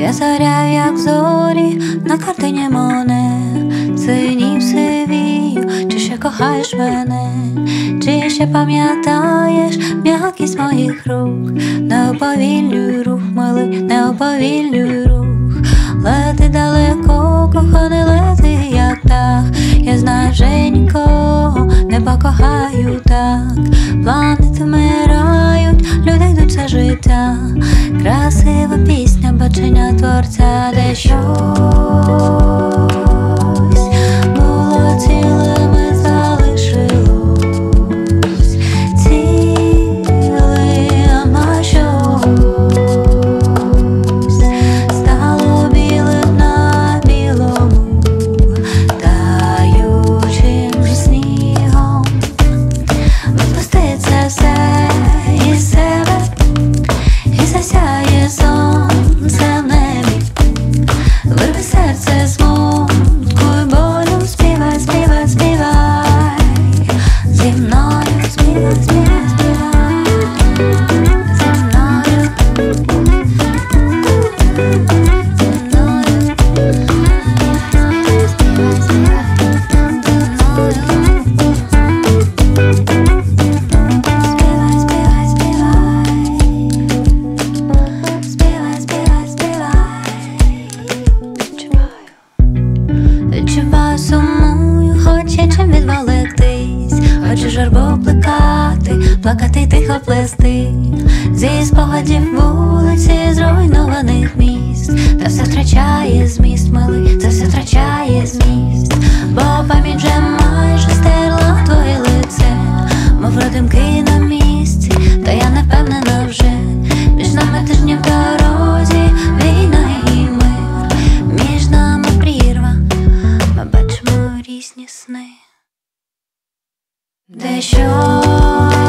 Я заря, як зорі на картині моне, синів сивію, чи ще кохаєш мене, чи ще пам'ятаєш м'якість моїх рук, не оповільнюй рух, милий, не оповільнюй рух, лети далеко, коханий лети, як птах. Я знаю, вже нікого не покохаю так, планети вмирають, люди йдуть все життя, красива пісня, zębaczenia de Desiu журбу плекати, плакати тихо плести. Зі спогадів вулиці, зруйнованих міст. Та все втрачає зміст, милий, це все втрачає зміст. Бо пам'ять вже майже стерла They show.